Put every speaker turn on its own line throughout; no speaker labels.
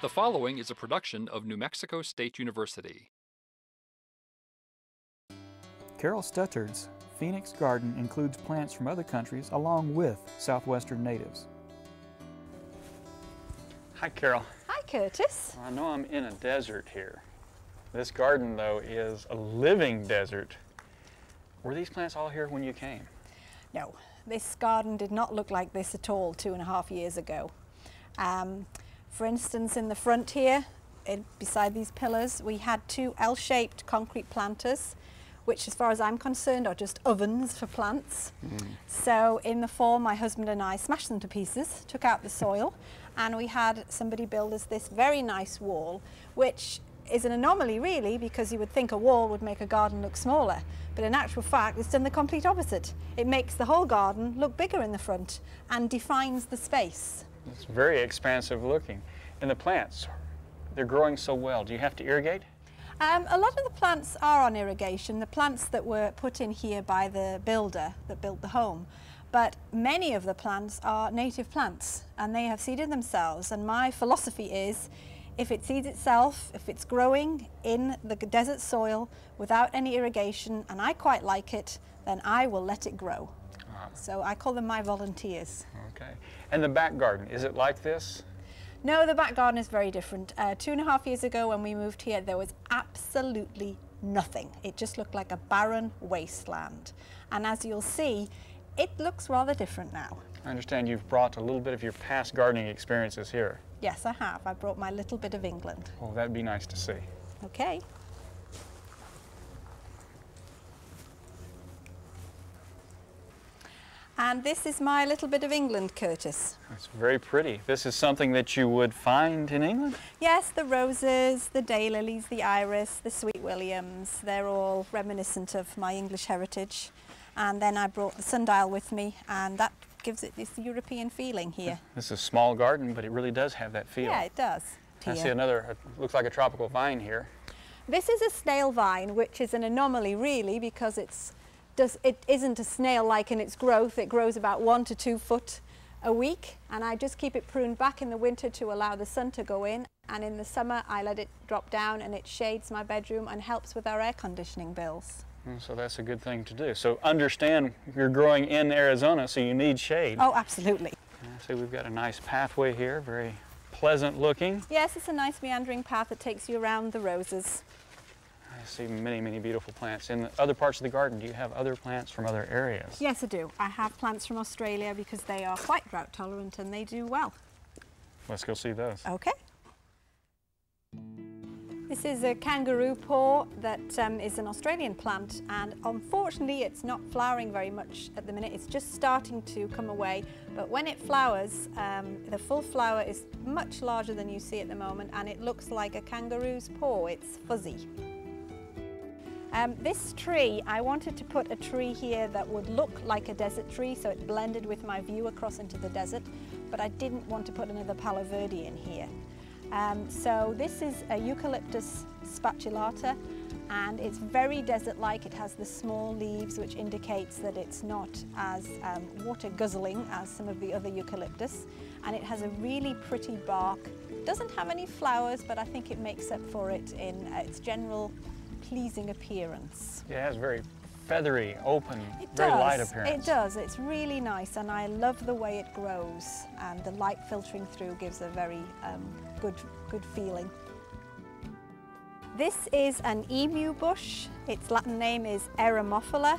The following is a production of New Mexico State University.
Carol Stuttard's Phoenix Garden includes plants from other countries along with southwestern natives.
Hi, Carol.
Hi, Curtis.
I know I'm in a desert here. This garden, though, is a living desert. Were these plants all here when you came?
No, this garden did not look like this at all two and a half years ago. Um, for instance, in the front here, in, beside these pillars, we had two L-shaped concrete planters, which as far as I'm concerned are just ovens for plants. Mm. So in the fall, my husband and I smashed them to pieces, took out the soil, and we had somebody build us this very nice wall, which is an anomaly really because you would think a wall would make a garden look smaller but in actual fact it's done the complete opposite. It makes the whole garden look bigger in the front and defines the space.
It's very expansive looking. And the plants, they're growing so well. Do you have to irrigate?
Um, a lot of the plants are on irrigation, the plants that were put in here by the builder that built the home. But many of the plants are native plants and they have seeded themselves. And my philosophy is if it seeds itself, if it's growing in the desert soil without any irrigation, and I quite like it, then I will let it grow. So I call them my volunteers.
Okay. And the back garden, is it like this?
No, the back garden is very different. Uh, two and a half years ago when we moved here, there was absolutely nothing. It just looked like a barren wasteland. And as you'll see, it looks rather different now.
I understand you've brought a little bit of your past gardening experiences here.
Yes, I have. I brought my little bit of England.
Oh, that'd be nice to see.
Okay. And this is my little bit of England, Curtis.
It's very pretty. This is something that you would find in England?
Yes, the roses, the daylilies, the iris, the sweet williams, they're all reminiscent of my English heritage. And then I brought the sundial with me and that gives it this European feeling here.
This is a small garden, but it really does have that feel.
Yeah, it does.
I see another, uh, looks like a tropical vine here.
This is a snail vine, which is an anomaly really because it's does, it isn't a snail like in its growth. It grows about one to two foot a week and I just keep it pruned back in the winter to allow the sun to go in and in the summer I let it drop down and it shades my bedroom and helps with our air conditioning bills.
So that's a good thing to do. So understand you're growing in Arizona, so you need shade.
Oh, absolutely.
See, we've got a nice pathway here, very pleasant looking.
Yes, it's a nice meandering path that takes you around the roses.
I see many, many beautiful plants. In other parts of the garden, do you have other plants from other areas?
Yes, I do. I have plants from Australia because they are quite drought tolerant and they do well.
Let's go see those.
Okay. This is a kangaroo paw that um, is an Australian plant and unfortunately it's not flowering very much at the minute. It's just starting to come away but when it flowers um, the full flower is much larger than you see at the moment and it looks like a kangaroo's paw. It's fuzzy. Um, this tree, I wanted to put a tree here that would look like a desert tree so it blended with my view across into the desert but I didn't want to put another Palo Verde in here. Um, so this is a Eucalyptus spatulata and it's very desert-like. It has the small leaves which indicates that it's not as um, water guzzling as some of the other eucalyptus and it has a really pretty bark. It doesn't have any flowers but I think it makes up for it in uh, its general pleasing appearance.
Yeah, it has very feathery, open,
it
very
does.
light appearance.
It does. It's really nice and I love the way it grows and the light filtering through gives a very um, good, good feeling. This is an emu bush. Its Latin name is Eremophila.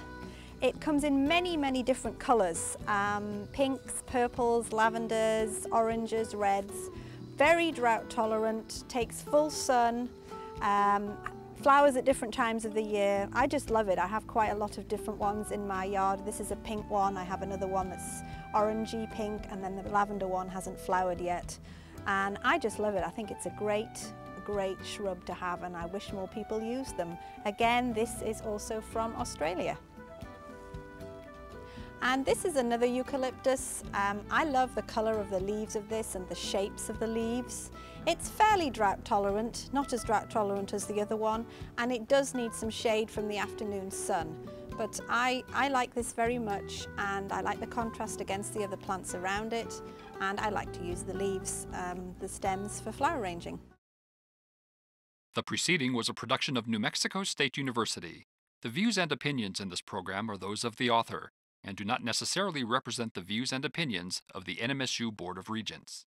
It comes in many, many different colours. Um, pinks, purples, lavenders, oranges, reds. Very drought tolerant, takes full sun, um, Flowers at different times of the year. I just love it. I have quite a lot of different ones in my yard. This is a pink one. I have another one that's orangey pink and then the lavender one hasn't flowered yet. And I just love it. I think it's a great, great shrub to have and I wish more people use them. Again, this is also from Australia. And this is another eucalyptus. Um, I love the colour of the leaves of this and the shapes of the leaves. It's fairly drought tolerant, not as drought tolerant as the other one, and it does need some shade from the afternoon sun. but I, I like this very much and I like the contrast against the other plants around it and I like to use the leaves, um, the stems for flower arranging.
The preceding was a production of New Mexico State University. The views and opinions in this program are those of the author and do not necessarily represent the views and opinions of the NMSU Board of Regents.